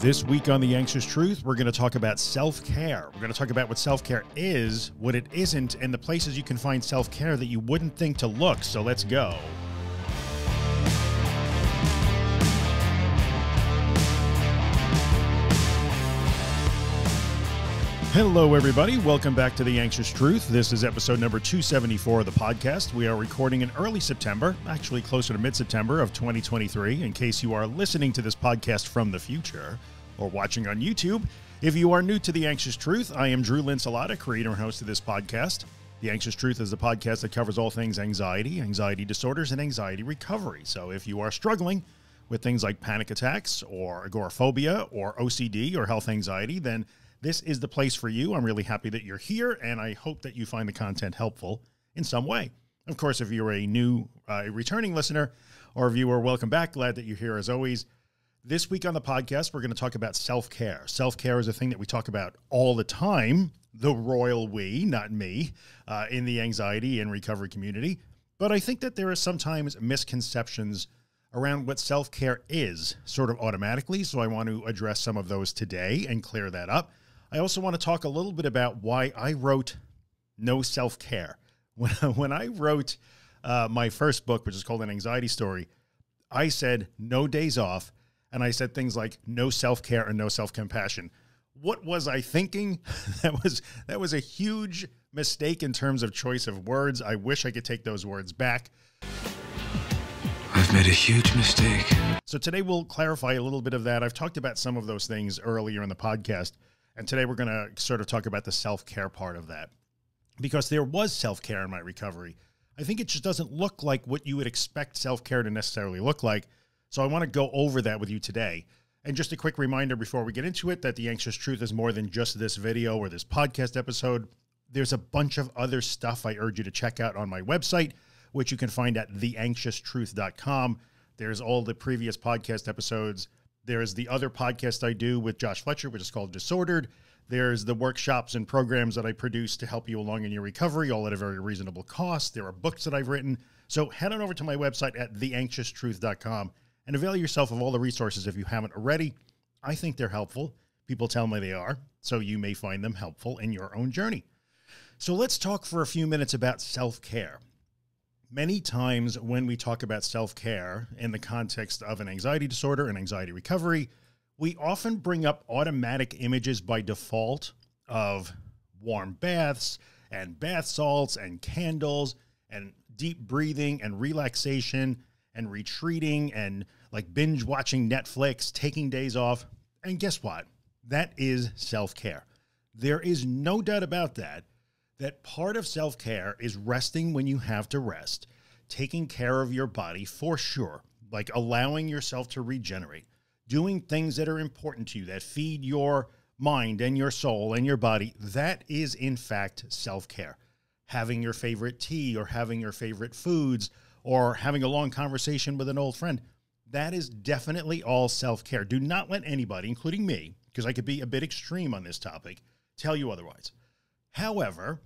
This week on The Anxious Truth, we're going to talk about self care. We're going to talk about what self care is, what it isn't, and the places you can find self care that you wouldn't think to look. So let's go. Hello, everybody. Welcome back to The Anxious Truth. This is episode number 274 of the podcast. We are recording in early September, actually closer to mid September of 2023, in case you are listening to this podcast from the future or watching on YouTube. If you are new to The Anxious Truth, I am Drew Linsalata, creator and host of this podcast. The Anxious Truth is a podcast that covers all things anxiety, anxiety disorders, and anxiety recovery. So if you are struggling with things like panic attacks or agoraphobia or OCD or health anxiety, then this is the place for you. I'm really happy that you're here, and I hope that you find the content helpful in some way. Of course, if you're a new, uh, returning listener or viewer, welcome back. Glad that you're here as always. This week on the podcast, we're going to talk about self care. Self care is a thing that we talk about all the time, the royal we, not me, uh, in the anxiety and recovery community. But I think that there are sometimes misconceptions around what self care is, sort of automatically. So I want to address some of those today and clear that up. I also want to talk a little bit about why I wrote No Self Care. When, when I wrote uh, my first book, which is called An Anxiety Story, I said no days off. And I said things like no self care and no self compassion. What was I thinking? that was that was a huge mistake in terms of choice of words. I wish I could take those words back. I've made a huge mistake. So today we'll clarify a little bit of that. I've talked about some of those things earlier in the podcast. And today we're going to sort of talk about the self care part of that because there was self care in my recovery. I think it just doesn't look like what you would expect self care to necessarily look like. So I want to go over that with you today. And just a quick reminder before we get into it that The Anxious Truth is more than just this video or this podcast episode. There's a bunch of other stuff I urge you to check out on my website, which you can find at theanxioustruth.com. There's all the previous podcast episodes there's the other podcast I do with Josh Fletcher, which is called Disordered. There's the workshops and programs that I produce to help you along in your recovery, all at a very reasonable cost. There are books that I've written. So head on over to my website at theanxioustruth.com and avail yourself of all the resources if you haven't already. I think they're helpful. People tell me they are, so you may find them helpful in your own journey. So let's talk for a few minutes about self care many times when we talk about self care in the context of an anxiety disorder and anxiety recovery, we often bring up automatic images by default of warm baths and bath salts and candles and deep breathing and relaxation and retreating and like binge watching Netflix, taking days off. And guess what? That is self care. There is no doubt about that that part of self care is resting when you have to rest, taking care of your body for sure, like allowing yourself to regenerate, doing things that are important to you that feed your mind and your soul and your body. That is, in fact, self care. Having your favorite tea or having your favorite foods or having a long conversation with an old friend. That is definitely all self care. Do not let anybody, including me, because I could be a bit extreme on this topic, tell you otherwise. However,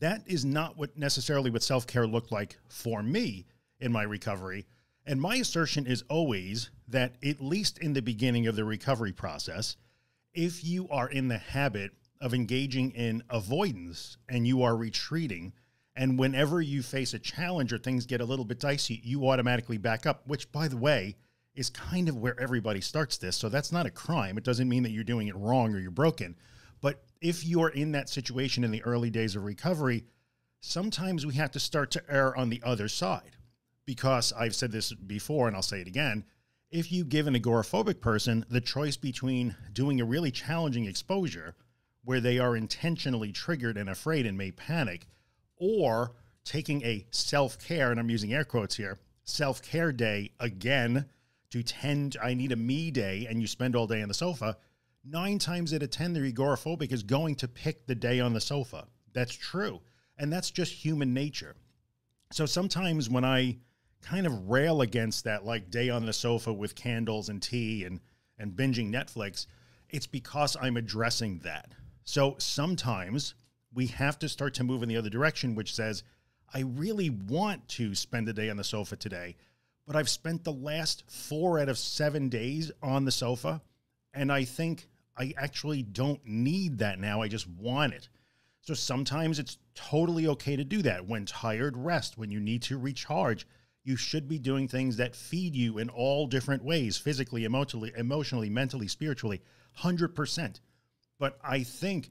that is not what necessarily what self-care looked like for me in my recovery. And my assertion is always that at least in the beginning of the recovery process, if you are in the habit of engaging in avoidance and you are retreating, and whenever you face a challenge or things get a little bit dicey, you automatically back up, which by the way, is kind of where everybody starts this. So that's not a crime. It doesn't mean that you're doing it wrong or you're broken. If you're in that situation in the early days of recovery, sometimes we have to start to err on the other side. Because I've said this before and I'll say it again. If you give an agoraphobic person the choice between doing a really challenging exposure where they are intentionally triggered and afraid and may panic, or taking a self care, and I'm using air quotes here, self care day again to tend, I need a me day, and you spend all day on the sofa, nine times out of 10, the agoraphobic is going to pick the day on the sofa. That's true. And that's just human nature. So sometimes when I kind of rail against that, like day on the sofa with candles and tea and, and binging Netflix, it's because I'm addressing that. So sometimes we have to start to move in the other direction, which says, I really want to spend the day on the sofa today, but I've spent the last four out of seven days on the sofa And I think I actually don't need that now. I just want it. So sometimes it's totally okay to do that. When tired, rest. When you need to recharge, you should be doing things that feed you in all different ways physically, emotionally, emotionally, mentally, spiritually, 100%. But I think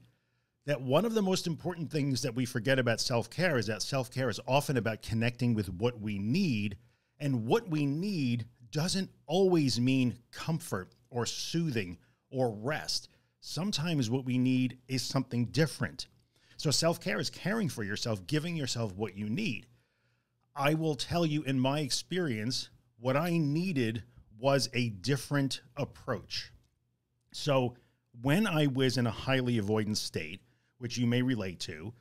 that one of the most important things that we forget about self care is that self care is often about connecting with what we need. And what we need doesn't always mean comfort or soothing or rest. Sometimes what we need is something different. So self care is caring for yourself, giving yourself what you need. I will tell you in my experience, what I needed was a different approach. So when I was in a highly avoidant state, which you may relate to,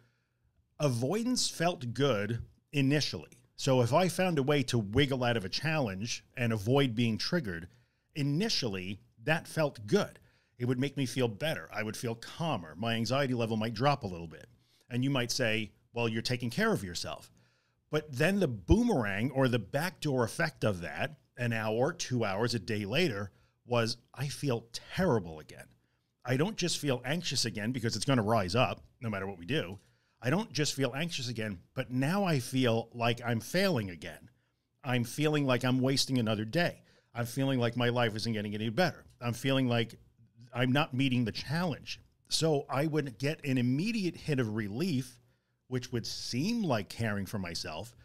avoidance felt good initially. So if I found a way to wiggle out of a challenge and avoid being triggered, initially that felt good. It would make me feel better. I would feel calmer. My anxiety level might drop a little bit. And you might say, well, you're taking care of yourself. But then the boomerang or the backdoor effect of that, an hour, two hours, a day later, was I feel terrible again. I don't just feel anxious again because it's going to rise up no matter what we do. I don't just feel anxious again, but now I feel like I'm failing again. I'm feeling like I'm wasting another day. I'm feeling like my life isn't getting any better. I'm feeling like I'm not meeting the challenge. So I would get an immediate hit of relief, which would seem like caring for myself.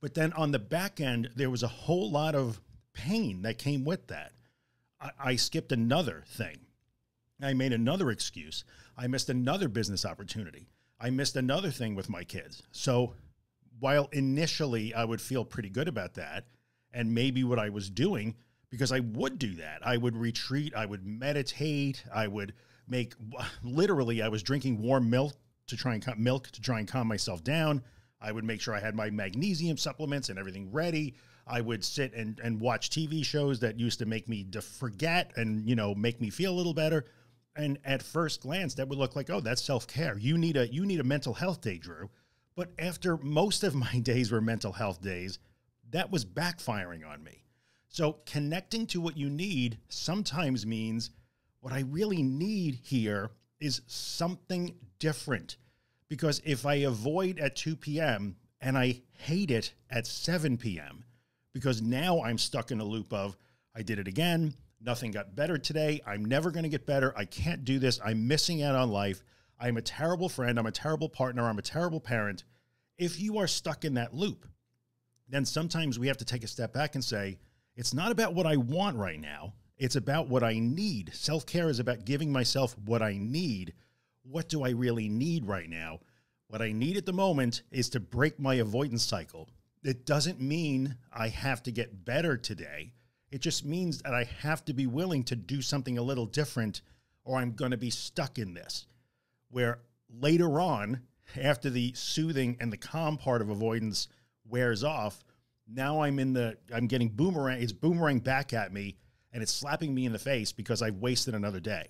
But then on the back end, there was a whole lot of pain that came with that. I, I skipped another thing. I made another excuse. I missed another business opportunity. I missed another thing with my kids. So while initially I would feel pretty good about that and maybe what I was doing, because I would do that, I would retreat, I would meditate, I would make literally, I was drinking warm milk to try and milk to try and calm myself down. I would make sure I had my magnesium supplements and everything ready. I would sit and, and watch TV shows that used to make me forget and, you know, make me feel a little better. And at first glance, that would look like, oh, that's self-care. You need a, you need a mental health day, Drew. But after most of my days were mental health days, that was backfiring on me. So connecting to what you need sometimes means what I really need here is something different. Because if I avoid at 2 p.m. and I hate it at 7 p.m., because now I'm stuck in a loop of I did it again, nothing got better today, I'm never going to get better, I can't do this, I'm missing out on life, I'm a terrible friend, I'm a terrible partner, I'm a terrible parent. If you are stuck in that loop, then sometimes we have to take a step back and say, it's not about what I want right now. It's about what I need. Self care is about giving myself what I need. What do I really need right now? What I need at the moment is to break my avoidance cycle. It doesn't mean I have to get better today. It just means that I have to be willing to do something a little different or I'm going to be stuck in this. Where later on, after the soothing and the calm part of avoidance wears off, now I'm in the, I'm getting boomerang, it's boomerang back at me and it's slapping me in the face because I've wasted another day.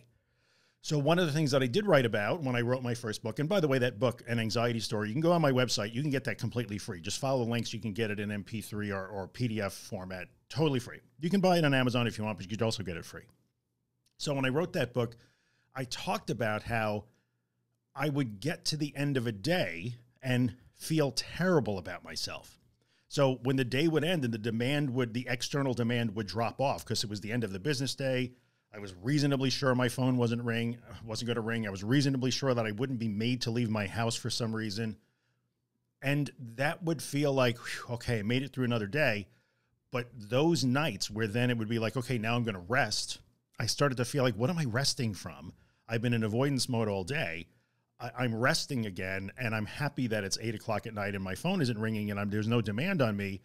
So one of the things that I did write about when I wrote my first book, and by the way, that book, An Anxiety Story, you can go on my website. You can get that completely free. Just follow the links. You can get it in MP3 or, or PDF format, totally free. You can buy it on Amazon if you want, but you could also get it free. So when I wrote that book, I talked about how I would get to the end of a day and feel terrible about myself. So when the day would end and the demand would, the external demand would drop off because it was the end of the business day. I was reasonably sure my phone wasn't ring, wasn't going to ring. I was reasonably sure that I wouldn't be made to leave my house for some reason. And that would feel like, okay, I made it through another day. But those nights where then it would be like, okay, now I'm going to rest. I started to feel like, what am I resting from? I've been in avoidance mode all day. I, am resting again and I'm happy that it's eight o'clock at night and my phone isn't ringing and I'm, there's no demand on me,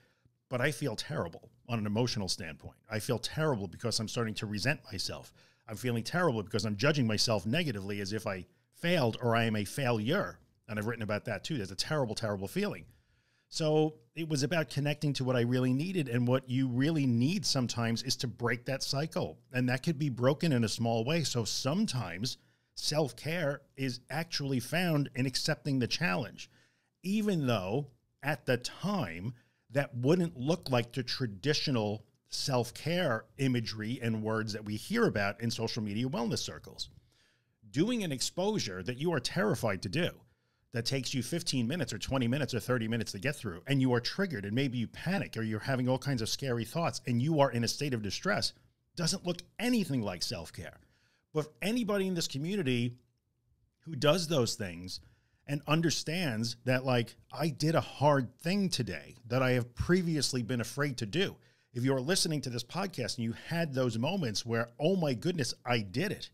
but I feel terrible on an emotional standpoint. I feel terrible because I'm starting to resent myself. I'm feeling terrible because I'm judging myself negatively as if I failed or I am a failure. And I've written about that too. There's a terrible, terrible feeling. So it was about connecting to what I really needed. And what you really need sometimes is to break that cycle. And that could be broken in a small way. So sometimes self care is actually found in accepting the challenge, even though at the time that wouldn't look like the traditional self care imagery and words that we hear about in social media wellness circles. Doing an exposure that you are terrified to do that takes you 15 minutes or 20 minutes or 30 minutes to get through, and you are triggered, and maybe you panic or you're having all kinds of scary thoughts, and you are in a state of distress, doesn't look anything like self care. But anybody in this community who does those things and understands that, like, I did a hard thing today that I have previously been afraid to do. If you're listening to this podcast and you had those moments where, oh my goodness, I did it.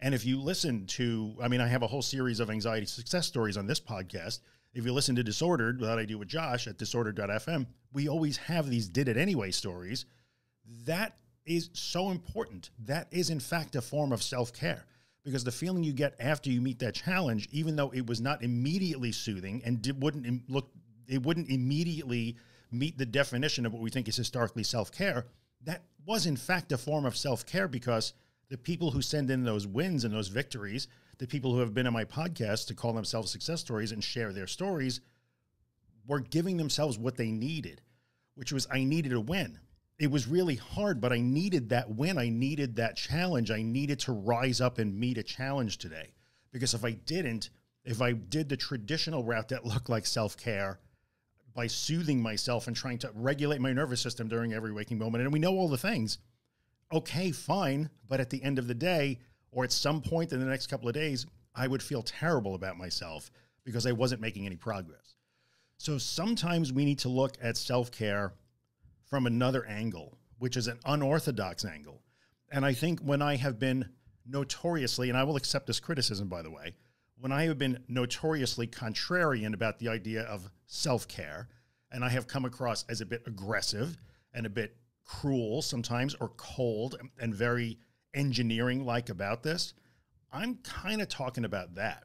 And if you listen to, I mean, I have a whole series of anxiety success stories on this podcast. If you listen to Disordered, that I do with Josh at disordered.fm, we always have these did it anyway stories. That is so important. That is, in fact, a form of self care because the feeling you get after you meet that challenge, even though it was not immediately soothing and it wouldn't look, it wouldn't immediately meet the definition of what we think is historically self care. That was in fact a form of self care because the people who send in those wins and those victories, the people who have been on my podcast to call themselves success stories and share their stories, were giving themselves what they needed, which was I needed a win it was really hard, but I needed that win. I needed that challenge. I needed to rise up and meet a challenge today. Because if I didn't, if I did the traditional route that looked like self care by soothing myself and trying to regulate my nervous system during every waking moment, and we know all the things, okay, fine. But at the end of the day, or at some point in the next couple of days, I would feel terrible about myself because I wasn't making any progress. So sometimes we need to look at self care from another angle, which is an unorthodox angle. And I think when I have been notoriously, and I will accept this criticism, by the way, when I have been notoriously contrarian about the idea of self care, and I have come across as a bit aggressive and a bit cruel sometimes, or cold and very engineering like about this, I'm kind of talking about that.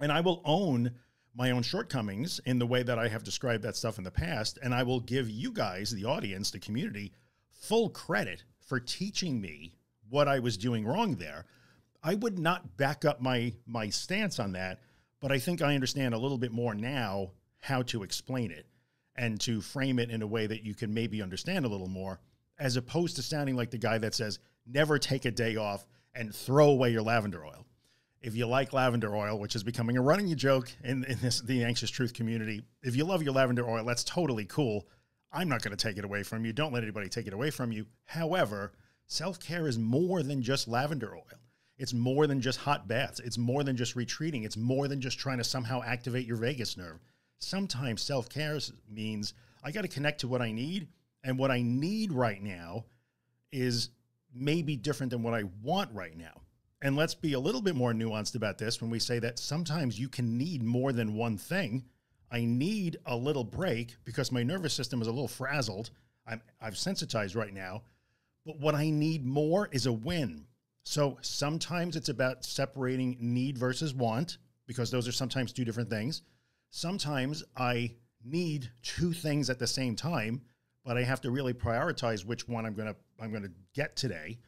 And I will own my own shortcomings in the way that I have described that stuff in the past. And I will give you guys, the audience, the community, full credit for teaching me what I was doing wrong there. I would not back up my my stance on that, but I think I understand a little bit more now how to explain it and to frame it in a way that you can maybe understand a little more, as opposed to sounding like the guy that says, never take a day off and throw away your lavender oil if you like lavender oil, which is becoming a running joke in, in this the anxious truth community, if you love your lavender oil, that's totally cool. I'm not going to take it away from you. Don't let anybody take it away from you. However, self-care is more than just lavender oil. It's more than just hot baths. It's more than just retreating. It's more than just trying to somehow activate your vagus nerve. Sometimes self-care means I got to connect to what I need and what I need right now is maybe different than what I want right now. And let's be a little bit more nuanced about this when we say that sometimes you can need more than one thing. I need a little break because my nervous system is a little frazzled. I'm, I've sensitized right now. But what I need more is a win. So sometimes it's about separating need versus want because those are sometimes two different things. Sometimes I need two things at the same time, but I have to really prioritize which one I'm going to I'm going to get today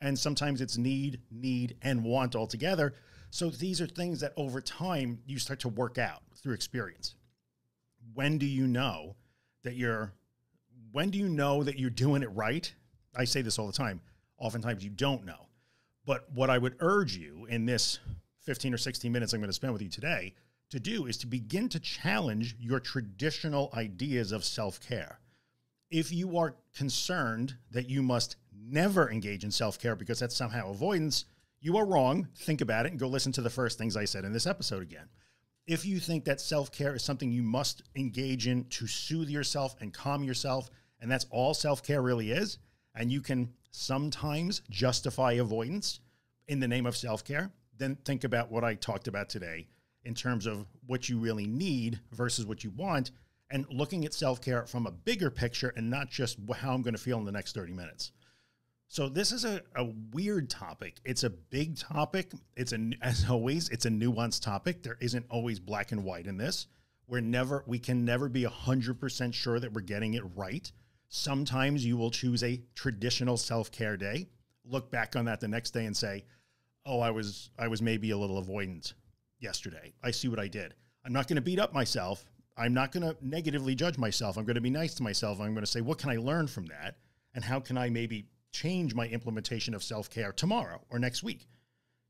and sometimes it's need, need, and want altogether. So these are things that over time you start to work out through experience. When do you know that you're, when do you know that you're doing it right? I say this all the time. Oftentimes you don't know. But what I would urge you in this 15 or 16 minutes I'm going to spend with you today to do is to begin to challenge your traditional ideas of self care. If you are concerned that you must never engage in self care because that's somehow avoidance, you are wrong. Think about it and go listen to the first things I said in this episode again. If you think that self care is something you must engage in to soothe yourself and calm yourself, and that's all self care really is, and you can sometimes justify avoidance in the name of self care, then think about what I talked about today in terms of what you really need versus what you want, and looking at self care from a bigger picture and not just how I'm going to feel in the next 30 minutes. So this is a, a weird topic. It's a big topic. It's a, as always, it's a nuanced topic. There isn't always black and white in this. We're never, we can never be a hundred percent sure that we're getting it right. Sometimes you will choose a traditional self-care day, look back on that the next day and say, oh, I was, I was maybe a little avoidant yesterday. I see what I did. I'm not going to beat up myself. I'm not going to negatively judge myself. I'm going to be nice to myself. I'm going to say, what can I learn from that? And how can I maybe change my implementation of self care tomorrow or next week?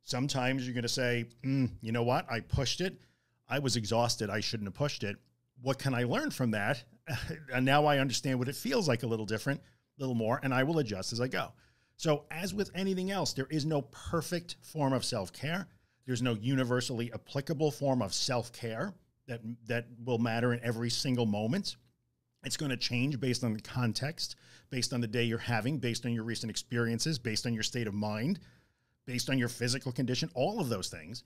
Sometimes you're going to say, mm, you know what? I pushed it. I was exhausted. I shouldn't have pushed it. What can I learn from that? and now I understand what it feels like a little different, a little more, and I will adjust as I go. So, as with anything else, there is no perfect form of self care. There's no universally applicable form of self care that, that will matter in every single moment. It's going to change based on the context, based on the day you're having, based on your recent experiences, based on your state of mind, based on your physical condition, all of those things.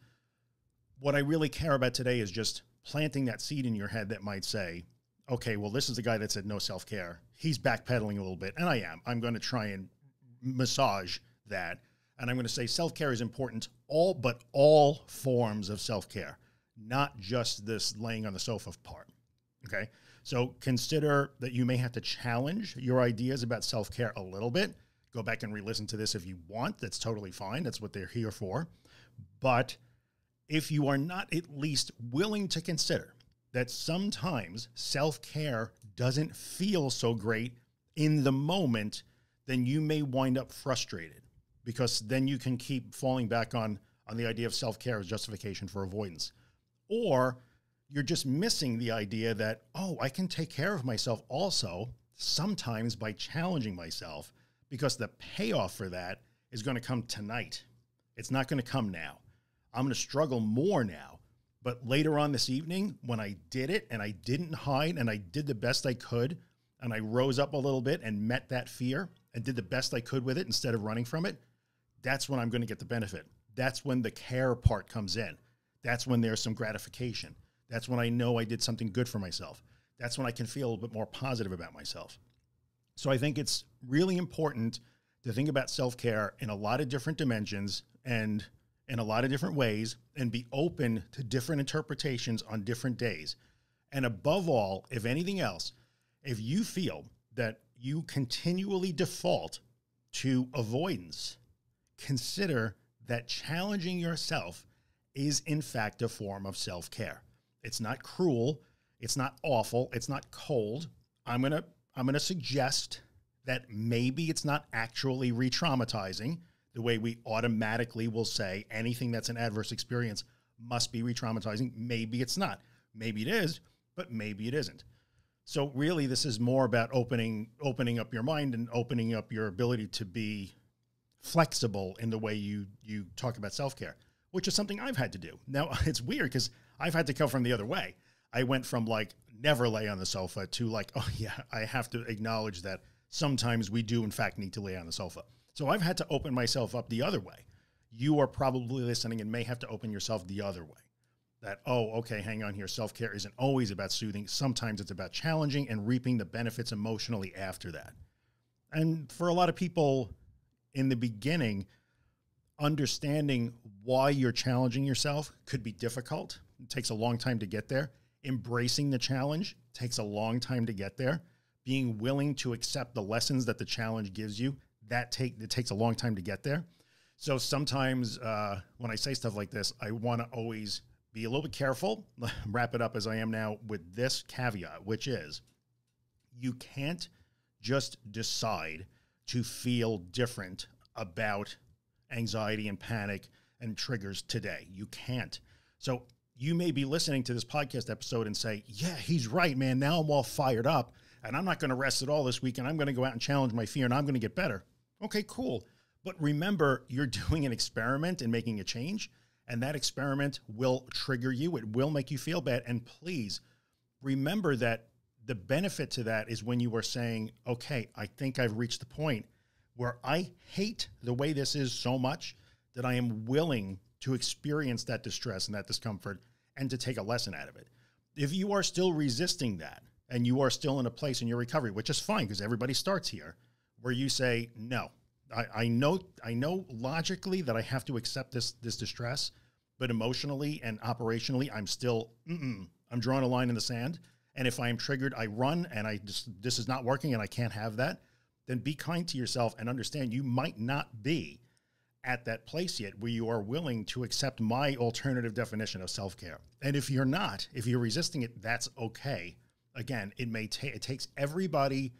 What I really care about today is just planting that seed in your head that might say, okay, well, this is the guy that said no self care. He's backpedaling a little bit, and I am. I'm going to try and massage that. And I'm going to say self care is important, all but all forms of self care, not just this laying on the sofa part. Okay. So consider that you may have to challenge your ideas about self care a little bit. Go back and re listen to this if you want. That's totally fine. That's what they're here for. But if you are not at least willing to consider that sometimes self care doesn't feel so great in the moment, then you may wind up frustrated because then you can keep falling back on, on the idea of self care as justification for avoidance. Or you're just missing the idea that, oh, I can take care of myself also sometimes by challenging myself because the payoff for that is going to come tonight. It's not going to come now. I'm going to struggle more now but later on this evening, when I did it and I didn't hide and I did the best I could, and I rose up a little bit and met that fear and did the best I could with it instead of running from it, that's when I'm going to get the benefit. That's when the care part comes in. That's when there's some gratification. That's when I know I did something good for myself. That's when I can feel a bit more positive about myself. So I think it's really important to think about self care in a lot of different dimensions and in a lot of different ways and be open to different interpretations on different days. And above all, if anything else, if you feel that you continually default to avoidance, consider that challenging yourself is in fact a form of self-care. It's not cruel, it's not awful, it's not cold. I'm going to I'm going to suggest that maybe it's not actually re-traumatizing the way we automatically will say anything that's an adverse experience must be re-traumatizing. Maybe it's not. Maybe it is, but maybe it isn't. So really this is more about opening opening up your mind and opening up your ability to be flexible in the way you you talk about self-care, which is something I've had to do. Now it's weird cuz I've had to come from the other way. I went from like never lay on the sofa to like oh yeah, I have to acknowledge that sometimes we do in fact need to lay on the sofa. So I've had to open myself up the other way. You are probably listening and may have to open yourself the other way. That, oh, okay, hang on here. Self care isn't always about soothing. Sometimes it's about challenging and reaping the benefits emotionally after that. And for a lot of people in the beginning, understanding why you're challenging yourself could be difficult. Takes a long time to get there. Embracing the challenge takes a long time to get there. Being willing to accept the lessons that the challenge gives you that take it takes a long time to get there. So sometimes uh, when I say stuff like this, I want to always be a little bit careful, wrap it up as I am now with this caveat, which is you can't just decide to feel different about anxiety and panic and triggers today. You can't. So you may be listening to this podcast episode and say, yeah, he's right, man. Now I'm all fired up and I'm not going to rest at all this week and I'm going to go out and challenge my fear and I'm going to get better. Okay, cool. But remember, you're doing an experiment and making a change, and that experiment will trigger you. It will make you feel bad. And please remember that the benefit to that is when you are saying, okay, I think I've reached the point where I hate the way this is so much that I am willing to experience that distress and that discomfort and to take a lesson out of it. If you are still resisting that and you are still in a place in your recovery, which is fine because everybody starts here, where you say, no, I, I know, I know logically that I have to accept this, this distress, but emotionally and operationally, I'm still, I'm drawing a line in the sand. And if I am triggered, I run and I just, this is not working and I can't have that, then be kind to yourself and understand you might not be at that place yet where you are willing to accept my alternative definition of self-care. And if you're not, if you're resisting it, that's okay. Again, it may take, it takes everybody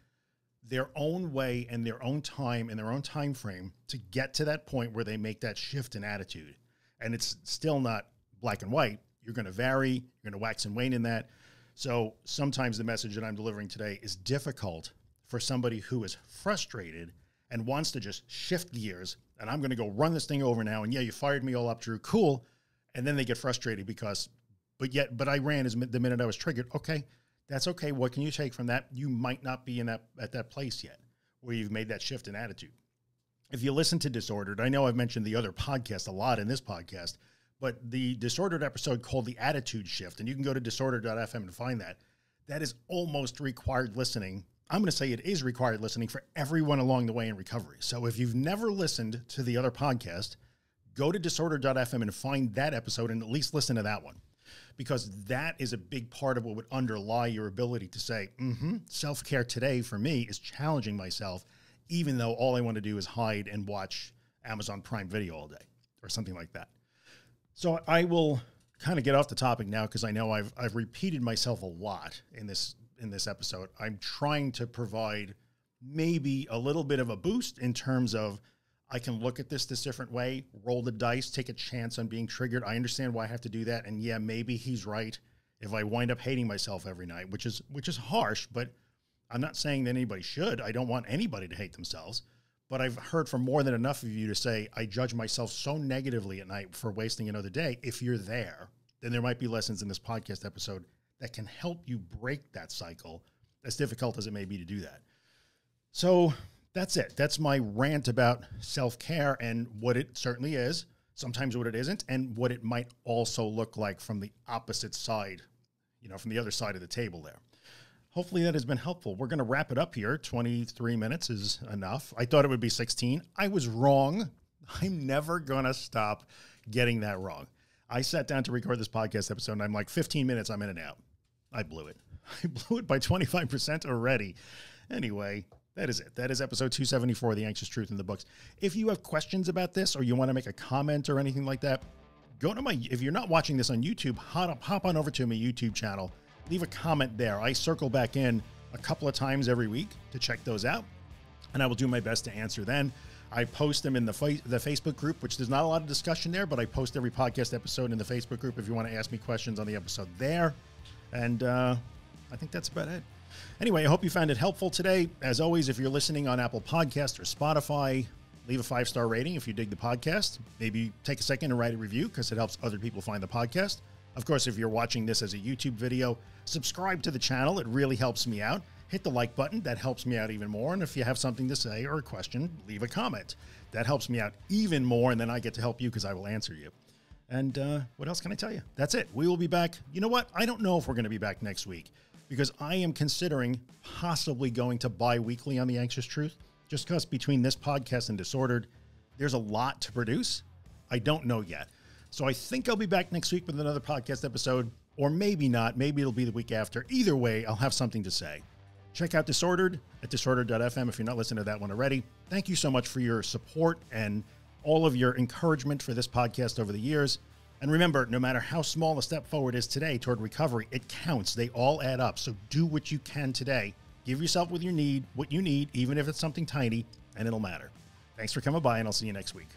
their own way and their own time and their own time frame to get to that point where they make that shift in attitude. And it's still not black and white. You're going to vary, you're going to wax and wane in that. So sometimes the message that I'm delivering today is difficult for somebody who is frustrated and wants to just shift gears and I'm going to go run this thing over now. And yeah, you fired me all up, Drew. Cool. And then they get frustrated because, but yet, but I ran as the minute I was triggered. Okay, that's okay. What can you take from that? You might not be in that at that place yet where you've made that shift in attitude. If you listen to Disordered, I know I've mentioned the other podcast a lot in this podcast, but the Disordered episode called The Attitude Shift, and you can go to disordered.fm and find that. That is almost required listening I'm going to say it is required listening for everyone along the way in recovery. So if you've never listened to the other podcast, go to disorder.fm and find that episode and at least listen to that one because that is a big part of what would underlie your ability to say, mm-hmm, self-care today for me is challenging myself, even though all I want to do is hide and watch Amazon Prime Video all day or something like that. So I will kind of get off the topic now because I know I've I've repeated myself a lot in this in this episode. I'm trying to provide maybe a little bit of a boost in terms of I can look at this this different way, roll the dice, take a chance on being triggered. I understand why I have to do that. And yeah, maybe he's right. If I wind up hating myself every night, which is which is harsh, but I'm not saying that anybody should. I don't want anybody to hate themselves. But I've heard from more than enough of you to say I judge myself so negatively at night for wasting another day. If you're there, then there might be lessons in this podcast episode that can help you break that cycle, as difficult as it may be to do that. So that's it. That's my rant about self care and what it certainly is, sometimes what it isn't, and what it might also look like from the opposite side, you know, from the other side of the table there. Hopefully that has been helpful. We're going to wrap it up here. 23 minutes is enough. I thought it would be 16. I was wrong. I'm never going to stop getting that wrong. I sat down to record this podcast episode and I'm like 15 minutes, I'm in and out. I blew it. I blew it by 25% already. Anyway, that is it. That is episode 274 The Anxious Truth in the Books. If you have questions about this or you want to make a comment or anything like that, go to my, if you're not watching this on YouTube, hop, hop on over to my YouTube channel, leave a comment there. I circle back in a couple of times every week to check those out, and I will do my best to answer then. I post them in the the Facebook group, which there's not a lot of discussion there, but I post every podcast episode in the Facebook group if you want to ask me questions on the episode there. And uh, I think that's about it. Anyway, I hope you found it helpful today. As always, if you're listening on Apple Podcast or Spotify, leave a five star rating if you dig the podcast. Maybe take a second and write a review because it helps other people find the podcast. Of course, if you're watching this as a YouTube video, subscribe to the channel. It really helps me out hit the like button. That helps me out even more. And if you have something to say or a question, leave a comment. That helps me out even more. And then I get to help you because I will answer you. And uh, what else can I tell you? That's it. We will be back. You know what? I don't know if we're going to be back next week because I am considering possibly going to bi weekly on The Anxious Truth just because between this podcast and Disordered, there's a lot to produce. I don't know yet. So I think I'll be back next week with another podcast episode, or maybe not. Maybe it'll be the week after. Either way, I'll have something to say. Check out Disordered at disordered.fm if you're not listening to that one already. Thank you so much for your support and all of your encouragement for this podcast over the years. And remember, no matter how small a step forward is today toward recovery, it counts. They all add up. So do what you can today. Give yourself what you need, what you need, even if it's something tiny, and it'll matter. Thanks for coming by, and I'll see you next week.